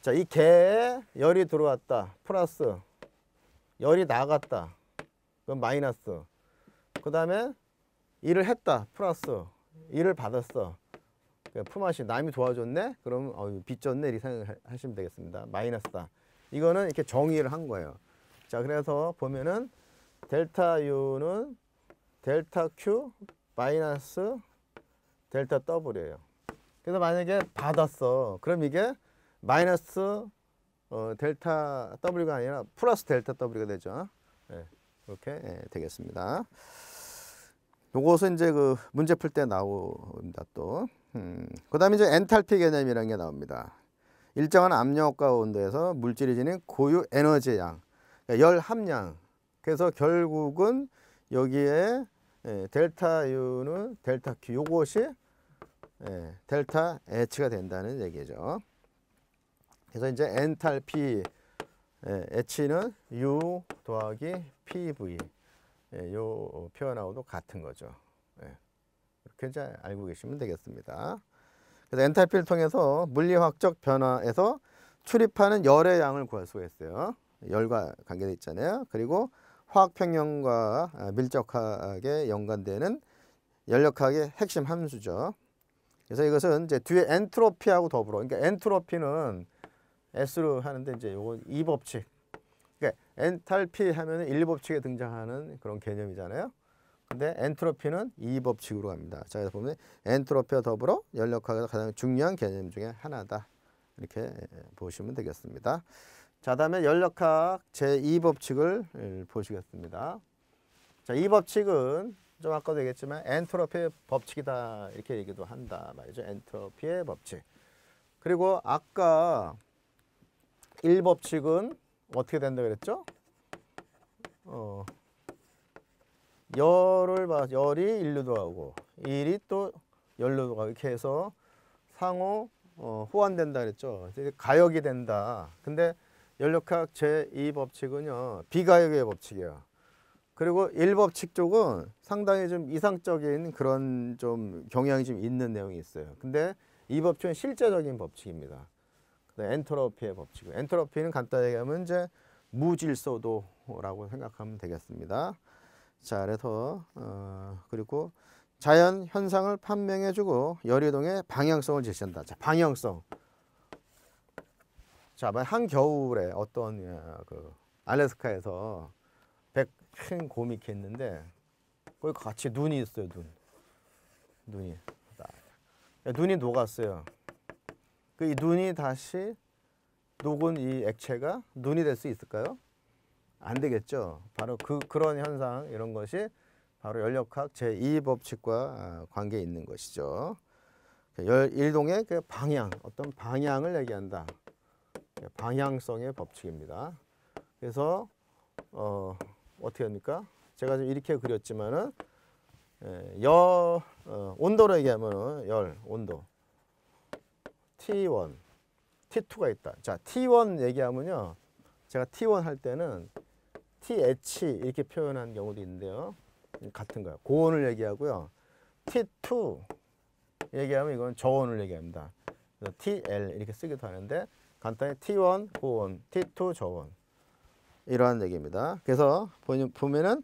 자 이 개에 열이 들어왔다. 플러스 열이 나갔다. 그건 마이너스. 그 다음에 일을 했다. 플러스 일을 받았어 품앗이 남이 도와줬네? 그러면 어, 빚졌네 이렇게 생각하시면 되겠습니다. 마이너스다. 이거는 이렇게 정의를 한 거예요. 자, 그래서 보면은 델타 U는 델타 Q 마이너스 델타 W예요. 그래서 만약에 받았어. 그럼 이게 마이너스 어, 델타 W가 아니라 플러스 델타 W가 되죠. 네, 그렇게 네, 되겠습니다. 요것은 이제 그 문제 풀 때 나옵니다 또. 음, 그 다음에 이제 엔탈피 개념이라는 게 나옵니다. 일정한 압력과 온도에서 물질이 지닌 고유 에너지 양, 그러니까 열 함량. 그래서 결국은 여기에 예, 델타 U는 델타 Q, 요것이 예, 델타 H가 된다는 얘기죠. 그래서 이제 엔탈피 예, H는 U 더하기 PV 예, 요 표현하고도 같은 거죠. 예. 이제 알고 계시면 되겠습니다. 그래서 엔탈피를 통해서 물리학적 변화에서 출입하는 열의 양을 구할 수가 있어요. 열과 관계되어 있잖아요. 그리고 화학 평형과 아, 밀접하게 연관되는 연력학의 핵심 함수죠. 그래서 이것은 이제 뒤에 엔트로피하고 더불어, 그러니까 엔트로피는 S로 하는데 이제 요거 이 법칙. 그러니까 엔탈피 하면은 일 법칙에 등장하는 그런 개념이잖아요. 근데 엔트로피는 이 법칙으로 갑니다. 자, 그래서 보면 엔트로피와 더불어 연력학에서 가장 중요한 개념 중에 하나다. 이렇게 보시면 되겠습니다. 자, 다음에 연력학 제2법칙을 보시겠습니다. 자, 이 법칙은 좀 아까도 얘기했지만 엔트로피의 법칙이다. 이렇게 얘기도 한다. 말이죠. 엔트로피의 법칙. 그리고 아까 1법칙은 어떻게 된다 그랬죠? 어, 열을 봐 열이 일류도 하고 일이 또 열류도 가고 이렇게 해서 상호 어, 호환된다 그랬죠. 가역이 된다. 근데 연력학 제2 법칙은요. 비가역의 법칙이에요. 그리고 일법칙 쪽은 상당히 좀 이상적인 그런 좀 경향이 좀 있는 내용이 있어요. 근데 이 법칙은 실제적인 법칙입니다. 엔트로피의 법칙. 엔트로피는 간단히 얘기하면 이제 무질서도라고 생각하면 되겠습니다. 자, 그래서 어, 그리고 자연 현상을 판명해주고 열이동의 방향성을 제시한다. 자, 방향성. 자, 한 겨울에 어떤 어, 그 알래스카에서 백큰 곰이 있는데 거기 같이 눈이 있어요. 눈. 눈이. 눈이 녹았어요. 그 이 눈이 다시 녹은 이 액체가 눈이 될 수 있을까요? 안 되겠죠. 바로 그 그런 현상 이런 것이 바로 연력학 제2 법칙과 아, 관계 있는 것이죠. 열 일동의 그 방향, 어떤 방향을 얘기한다. 방향성의 법칙입니다. 그래서 어, 어떻게 합니까? 제가 좀 이렇게 그렸지만은 예, 열 어, 온도로 얘기하면 열 온도 T1, T2가 있다. 자, T1 얘기하면요. 제가 T1 할 때는 TH 이렇게 표현한 경우도 있는데요. 같은 거예요. 고온을 얘기하고요. T2 얘기하면 이건 저온을 얘기합니다. TL 이렇게 쓰기도 하는데 간단히 T1 고온, T2 저온 이러한 얘기입니다. 그래서 보면은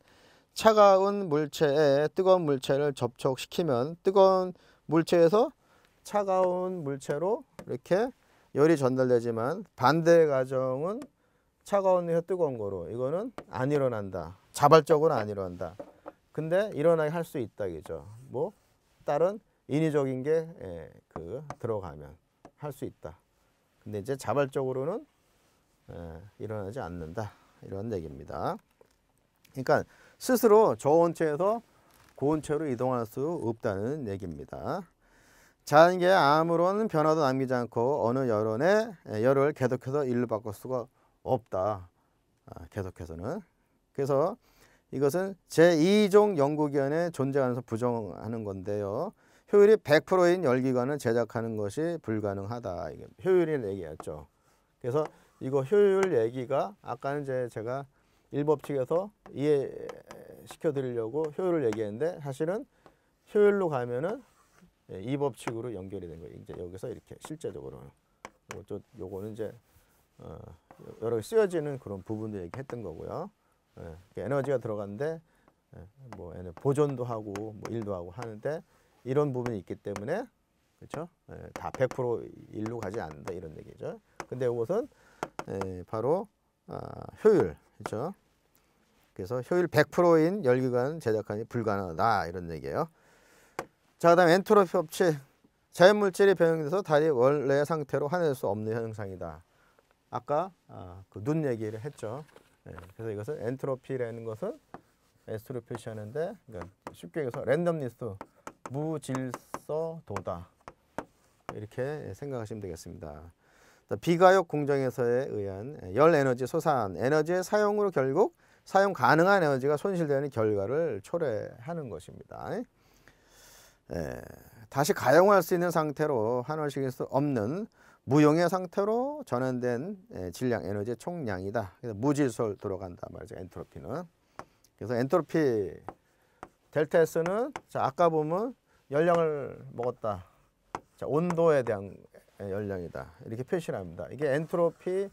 차가운 물체에 뜨거운 물체를 접촉시키면 뜨거운 물체에서 차가운 물체로 이렇게 열이 전달되지만 반대 가정은 차가운 데서 뜨거운 거로 이거는 안 일어난다. 자발적으로 안 일어난다. 근데 일어나게 할 수 있다 이죠. 뭐 다른 인위적인 게그 예, 들어가면 할 수 있다. 근데 이제 자발적으로는 예, 일어나지 않는다. 이런 얘기입니다. 그러니까 스스로 저온체에서 고온체로 이동할 수 없다는 얘기입니다. 자연계에 아무런 변화도 남기지 않고 어느 여론에 열을 계속해서 일로 바꿀 수가 없다. 아, 계속해서는. 그래서 이것은 제2종 연구기관에 존재하면서 부정하는 건데요. 효율이 100%인 열기관을 제작하는 것이 불가능하다. 이게 효율을 얘기했죠. 그래서 이거 효율 얘기가 아까는 이제 제가 일법칙에서 이해시켜 드리려고 효율을 얘기했는데 사실은 효율로 가면은 예, 이 법칙으로 연결이 된 거예요. 이제 여기서 이렇게 실제적으로 요거 요거는 이제 어, 여러 개 쓰여지는 그런 부분도 얘기했던 거고요. 예, 에너지가 들어갔는데 예, 뭐 보존도 하고 뭐 일도 하고 하는데 이런 부분이 있기 때문에 그렇죠? 예, 다100% 일로 가지 않는다 이런 얘기죠. 근데 이것은 예, 바로 아, 효율 그렇죠? 그래서 효율 100%인 열기관 제작하니 불가능하다 이런 얘기예요. 자, 그다음 엔트로피 법칙. 자연물질이 변형돼서 달이 원래 상태로 환해질 수 없는 현상이다. 아까 아, 그눈 얘기를 했죠. 네, 그래서 이것은 엔트로피라는 것은 S로 표시하는데 그러니까 쉽게 얘기해서 랜덤리스 무질서도다. 이렇게 생각하시면 되겠습니다. 비가역 공정에서에 의한 열 에너지 소산, 에너지의 사용으로 결국 사용 가능한 에너지가 손실되는 결과를 초래하는 것입니다. 예, 다시 가용할 수 있는 상태로 환원시킬 수 없는 무용의 상태로 전환된 예, 질량 에너지의 총량이다. 그래서 무질서로 들어간다 말이죠. 엔트로피는. 그래서 엔트로피 델타 S는 자 아까 보면 열량을 먹었다. 자 온도에 대한 열량이다. 이렇게 표시를 합니다. 이게 엔트로피 에,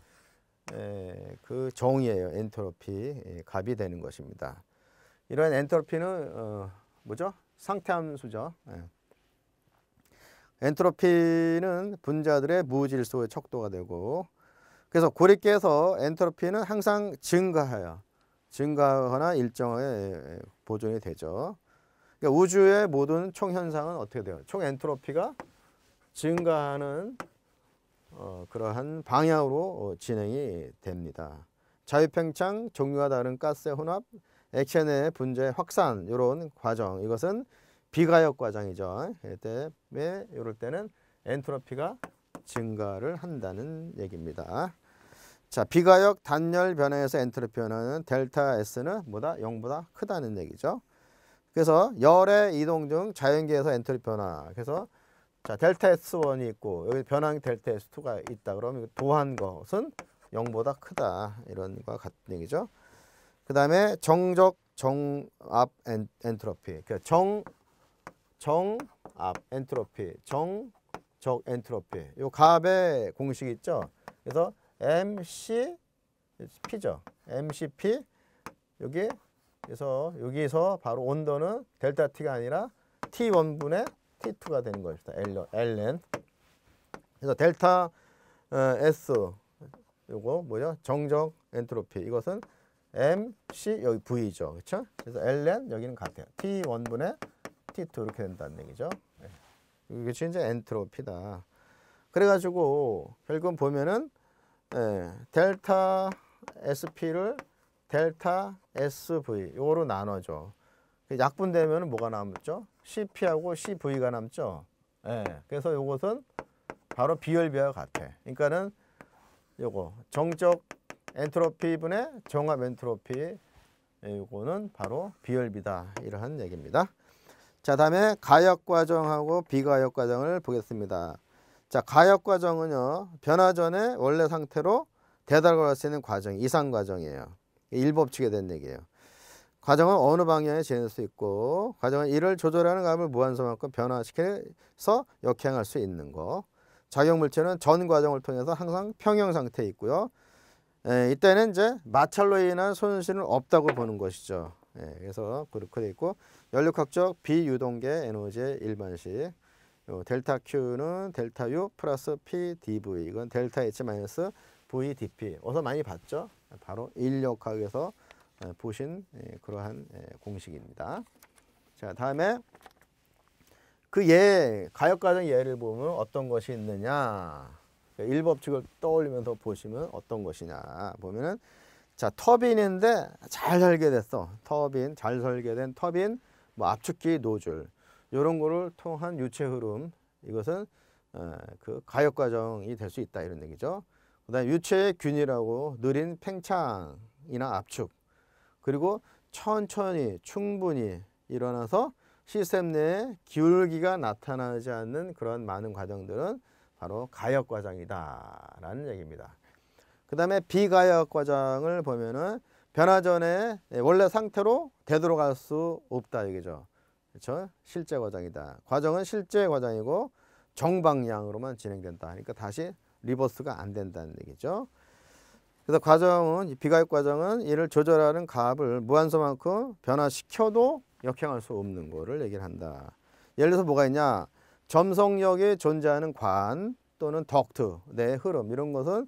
예, 그 정의예요. 엔트로피 예, 값이 되는 것입니다. 이런 엔트로피는 어, 뭐죠? 상태함수죠. 예. 엔트로피는 분자들의 무질소의 척도가 되고 그래서 고립계에서 엔트로피는 항상 증가하여 증가하거나 일정하게 보존이 되죠. 그러니까 우주의 모든 총 현상은 어떻게 돼요? 총 엔트로피가 증가하는 어, 그러한 방향으로 어, 진행이 됩니다. 자유팽창, 종류가 다른 가스의 혼합, 액체 내 분자의 확산 이런 과정 이것은 비가역 과정이죠. 때문에 이럴 때는 엔트로피가 증가를 한다는 얘기입니다. 자, 비가역 단열 변화에서 엔트로피 변화는 델타 S는 뭐다? 0보다 크다는 얘기죠. 그래서 열의 이동 중 자연계에서 엔트로피 변화. 그래서 자, 델타 S1이 있고 여기 변환 델타 S2가 있다. 그러면 도한 것은 0보다 크다. 이런 거 같은 얘기죠. 그 다음에 정적 정압 엔, 엔트로피. 그러니까 정 정압 엔트로피. 정적 엔트로피. 요 값의 공식 있죠. 그래서 MC P죠. MCP 여기 그래서 여기서 바로 온도는 델타 T가 아니라 T1분의 T2가 되는 것이다. ln. 그래서 델타 어, S 요거 뭐죠? 정적 엔트로피. 이것은 MC 여기 V죠. 그렇죠? 그래서 ln 여기는 같아요. T1분의 T2 이렇게 된다는 얘기죠. 예. 이게 이제 엔트로피다. 그래 가지고 결국 보면은 예, 델타 SP를 델타 SV 요로 나눠줘. 그 약분되면 뭐가 남죠? CP하고 CV가 남죠. 예. 그래서 요것은 바로 비열비와 같아. 그러니까는 요거 정적 엔트로피 분의 정합 엔트로피 예, 요거는 바로 비열비다 이러한 얘기입니다. 자 다음에 가역 과정하고 비가역 과정을 보겠습니다. 자 가역 과정은요 변화 전에 원래 상태로 되돌아갈 수 있는 과정 이상 과정이에요. 일법칙에 대한 얘기예요. 과정은 어느 방향에 진행할 수 있고 과정은 이를 조절하는 값을 무한소만큼 변화시켜서 역행할 수 있는 거. 작용물체는 전 과정을 통해서 항상 평형 상태에 있고요. 에, 이때는 이제 마찰로 인한 손실은 없다고 보는 것이죠. 예, 그래서 그렇게 돼 있고 연력학적 비유동계 에너지의 일반식. 요 델타 Q는 델타 U 플러스 P dV. 이건 델타 H 마이너스 V dP. 어서 많이 봤죠? 바로 인력학에서 보신 예, 그러한 예, 공식입니다. 자 다음에 그 예, 가역과정 예를 보면 어떤 것이 있느냐. 일법칙을 떠올리면서 보시면 어떤 것이냐. 보면은 자 터빈인데 잘 설계됐어. 터빈 잘 설계된 터빈 뭐 압축기 노즐 이런 거를 통한 유체 흐름 이것은 어, 그 가역 과정이 될 수 있다 이런 얘기죠. 그다음에 유체의 균이라고 느린 팽창이나 압축 그리고 천천히 충분히 일어나서 시스템 내에 기울기가 나타나지 않는 그런 많은 과정들은 바로 가역 과정이다라는 얘기입니다. 그 다음에 비가역 과정을 보면은 변화 전에 원래 상태로 되돌아갈 수 없다 얘기죠. 그렇죠? 실제 과정이다. 과정은 실제 과정이고 정방향으로만 진행된다. 그러니까 다시 reverse가 안 된다는 얘기죠. 그래서 과정은 비가역 과정은 이를 조절하는 값을 무한소만큼 변화시켜도 역행할 수 없는 거를 얘기를 한다. 예를 들어서 뭐가 있냐? 점성력이 존재하는 관 또는 덕트 내 흐름 이런 것은 에,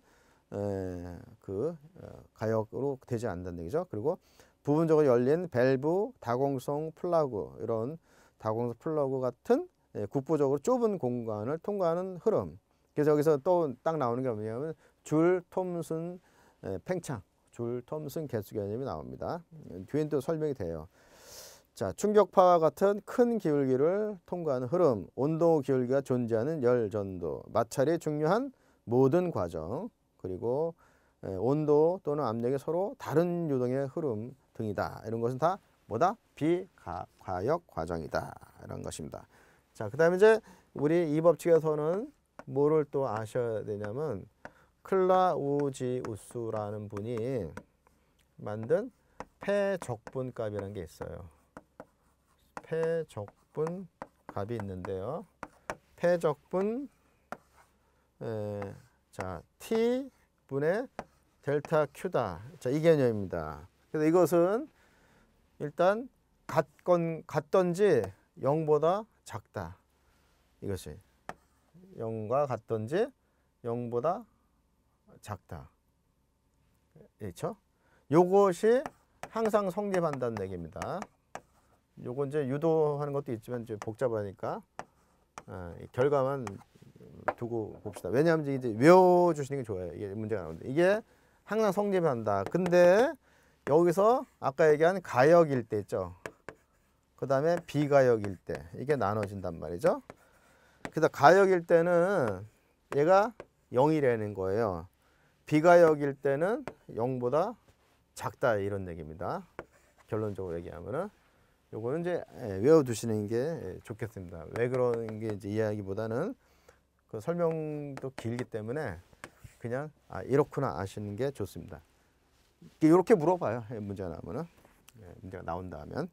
그 어, 가역으로 되지 않는다는 얘기죠. 그리고 부분적으로 열린 밸브, 다공성 플러그 이런 다공성 플러그 같은 예, 국부적으로 좁은 공간을 통과하는 흐름. 그래서 여기서 또 딱 나오는 게 뭐냐면 줄 톰슨 에, 팽창, 줄 톰슨 계수 개념이 나옵니다. 뒤엔 또 설명이 돼요. 자, 충격파와 같은 큰 기울기를 통과하는 흐름, 온도 기울기가 존재하는 열 전도, 마찰이 중요한 모든 과정, 그리고 에, 온도 또는 압력이 서로 다른 유동의 흐름 등이다. 이런 것은 다 뭐다? 비과역 과정이다. 이런 것입니다. 자, 그 다음에 이제 우리 이 법칙에서는 뭐를 또 아셔야 되냐면 클라우지우스라는 분이 만든 폐적분 값이라는 게 있어요. 폐적분 값이 있는데요. 폐적분 에, 자 T 분의 델타 Q다. 자, 이 개념입니다. 그래서 이것은 일단 같건 같던지 0보다 작다. 이것이 0과 같던지 0보다 작다. 그렇죠? 요것이 항상 성립한다는 얘기입니다. 요거 이제 유도하는 것도 있지만 이제 복잡하니까 아, 결과만 두고 봅시다. 왜냐하면 이제 외워주시는 게 좋아요. 이게 문제가 나오는데 이게 항상 성립한다. 근데 여기서 아까 얘기한 가역일 때 있죠. 그 다음에 비가역일 때 이게 나눠진단 말이죠. 그래서 가역일 때는 얘가 0이라는 거예요. 비가역일 때는 0보다 작다 이런 얘기입니다. 결론적으로 얘기하면은 요거는 이제 예, 외워두시는 게 좋겠습니다. 왜 그런 게 이제 이야기보다는 그 설명도 길기 때문에 그냥 아 이렇구나 아시는 게 좋습니다. 이렇게 물어봐요. 예, 문제 나오면은 예, 문제가 나온다면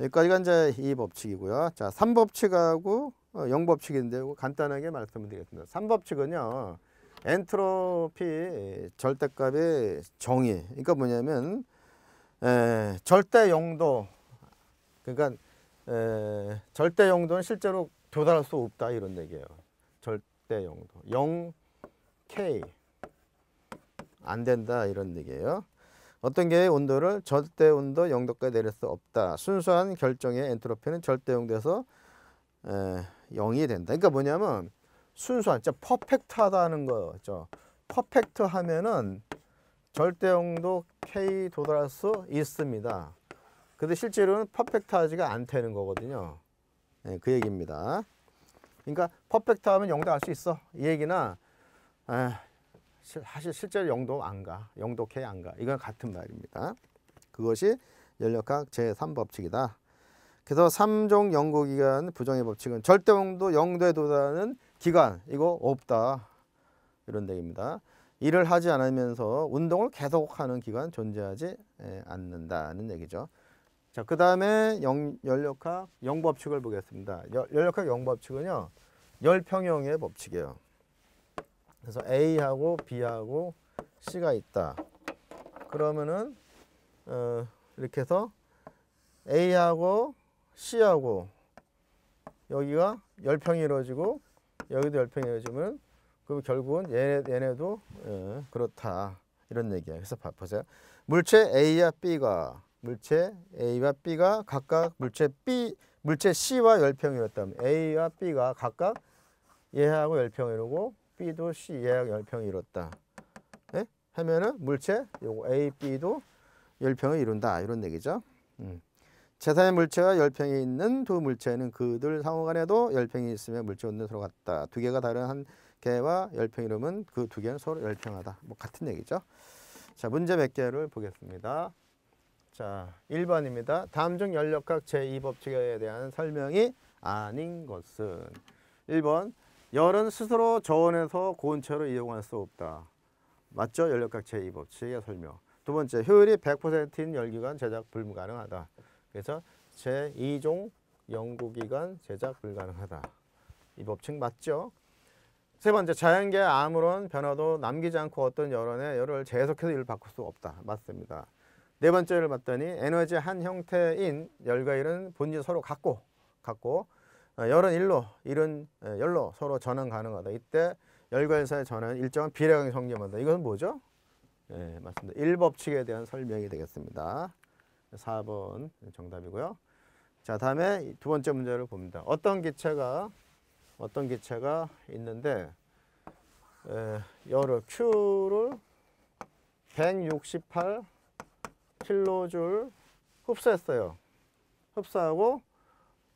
여기까지가 이제 이 법칙이고요. 자, 3법칙하고 어, 0법칙인데 이거 간단하게 말씀드리겠습니다. 3법칙은요. 엔트로피 절대값의 정의. 그러니까 뭐냐면 에, 절대 영도 그러니까 에, 절대 영도는 실제로 도달할 수 없다 이런 얘기예요. 절대 영도. 0 K 안 된다 이런 얘기예요. 어떤 게 온도를 절대 온도 0도까지 내릴 수 없다. 순수한 결정의 엔트로피는 절대 영도에서 에, 0이 된다. 그러니까 뭐냐면 순수한, 진짜 퍼펙트하다는 거죠. 퍼펙트 하면은 절대 영도 K 도달할 수 있습니다. 근데 실제로는 퍼펙트하지가 않다는 거거든요. 네, 그 얘기입니다. 그러니까 퍼펙트 하면 영도 할수 있어. 이 얘기나 아, 실- 사실 실제로 영도 안 가. 영도 K 안 가. 이건 같은 말입니다. 그것이 연력학 제3법칙이다. 그래서 3종 연구기간 부정의 법칙은 절대 영도 0도에 도달하는 기간 이거 없다. 이런 얘기입니다. 일을 하지 않으면서 운동을 계속하는 기간 존재하지 에, 않는다는 얘기죠. 자, 그 다음에 연력학 영법칙을 보겠습니다. 여- 연력학 영법칙은요, 열평형의 법칙이에요. 그래서 A하고 B하고 C가 있다. 그러면은 어, 이렇게 해서 A하고 C하고 여기가 열평이 이루어지고 여기도 열평이 이루어지면 그럼 결국은 얘네, 얘네도 예, 그렇다 이런 얘기야. 그래서 봐- 보세요. 물체 A와 B가 물체 A와 B가 각각 물체 B 물체 C와 열평이 이뤘다면 A와 B가 각각 얘하고 열평이 이루고 B도 C 얘하고 열평이 이뤘다. 예? 하면은 물체 요거 A, B도 열평을 이룬다 이런 얘기죠. 음. 제3의 물체와 열평이 있는 두 물체는 그들 상호간에도 열평이 있으며 물체 온도 서로 같다. 두 개가 다른 한 개와 열평이 이루면 그두 개는 서로 열평하다. 뭐 같은 얘기죠. 자, 문제 몇 개를 보겠습니다. 자, 1번입니다. 다음 중 연력학 제2법칙에 대한 설명이 아닌 것은 1번 열은 스스로 저온에서 고온체로 이동할 수 없다. 맞죠? 연력학 제2법칙의 설명. 두 번째, 효율이 100%인 열기관 제작 불가능하다. 그래서 제2종 연구기관 제작 불가능하다. 이 법칙 맞죠? 세 번째, 자연계에 아무런 변화도 남기지 않고 어떤 열원의 열을 계속해서 일을 바꿀 수 없다. 맞습니다. 네 번째를 봤더니 에너지 한 형태인 열과 일은 본질 서로 같고 같고 어, 열은 일로 일은 에, 열로 서로 전환 가능하다. 이때 열과 일 사이의 전환은 일정한 비례각이 성립한다. 이건 뭐죠? 예, 맞습니다. 일법칙에 대한 설명이 되겠습니다. 4번 정답이고요. 자, 다음에 두 번째 문제를 봅니다. 어떤 기체가 어떤 기체가 있는데 에, 열을 Q를 168 킬로줄 흡수했어요. 흡수하고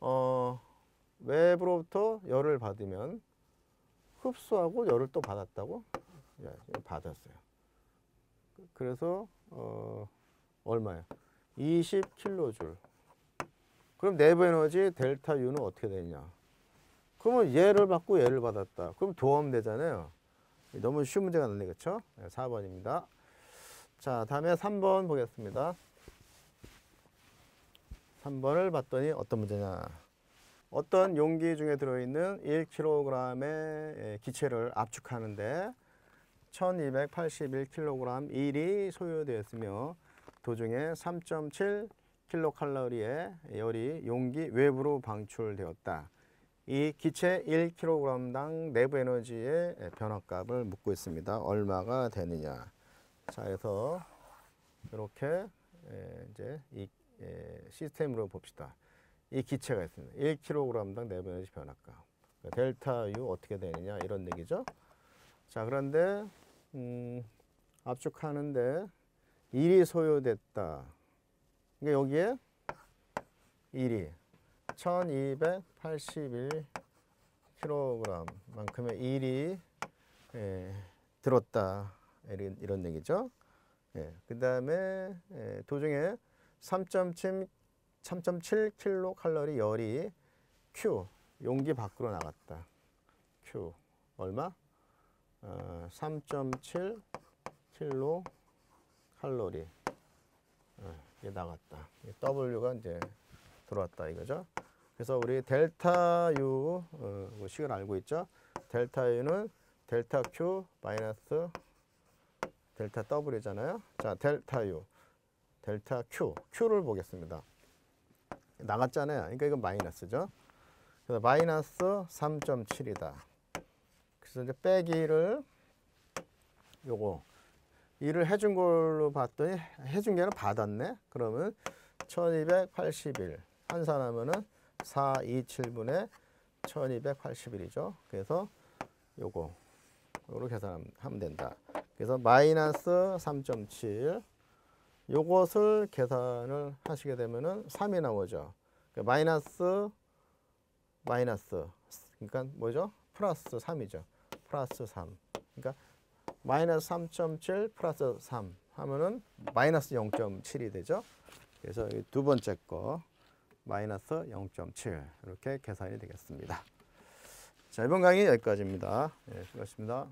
어, 외부로부터 열을 받으면 흡수하고 열을 또 받았다고 예, 받았어요. 그래서 어, 얼마예요? 20 킬로줄. 그럼 내부 에너지 델타 U는 어떻게 되냐? 그러면 얘를 받고 얘를 받았다. 그럼 도움 되잖아요. 너무 쉬운 문제가 그렇죠? 4번입니다. 자, 다음에 3번 보겠습니다. 3번을 봤더니 어떤 문제냐? 어떤 용기 중에 들어있는 1kg의 기체를 압축하는데 1281kg 일이 소요되었으며 도중에 3.7 킬로칼로리의 열이 용기 외부로 방출되었다. 이 기체 1kg당 내부 에너지의 변화값을 묻고 있습니다. 얼마가 되느냐? 자, 그래서 이렇게 에, 이제 이 에, 시스템으로 봅시다. 이 기체가 있습니다. 1kg당 내부 에너지. 그러니까 델타 U 어떻게 되느냐 이런 얘기죠. 자, 그런데 음, 압축하는데 1이 소요됐다. 그러니까 여기에 1이 1281kg만큼의 1이 예, 들었다. 이런, 이런 얘기죠. 예, 그 다음에 예, 도중에 3.7 3.7kcal 열이 Q 용기 밖으로 나갔다. Q 얼마? 어, 3.7 킬로 칼로리. 어, 이게 나갔다. 이 W가 이제 들어왔다 이거죠. 그래서 우리 델타 U 어, 그 식을 알고 있죠. 델타 U는 델타 Q 마이너스 델타 W잖아요. 자, 델타 U, 델타 Q, Q를 보겠습니다. 나갔잖아요. 그러니까 이건 마이너스죠. 그래서 마이너스 3.7이다. 그래서 이제 빼기를 요거 일을 해준 걸로 봤더니 해준 게는 받았네. 그러면 1281 환산하면은 4, 2, 7분의 1281이죠. 그래서 요거 요로 계산하면 된다. 그래서 마이너스 3.7 요것을 계산을 하시게 되면은 3이 나오죠. 그러니까 마이너스 마이너스 그러니까 뭐죠? 플러스 3이죠. 플러스 3. 그러니까 마이너스 3.7 플러스 3 하면은 마이너스 0.7이 되죠. 그래서 이두 번째 거 마이너스 0.7 이렇게 계산이 되겠습니다. 자 이번 강의 여기까지입니다. 네, 수고하셨습니다.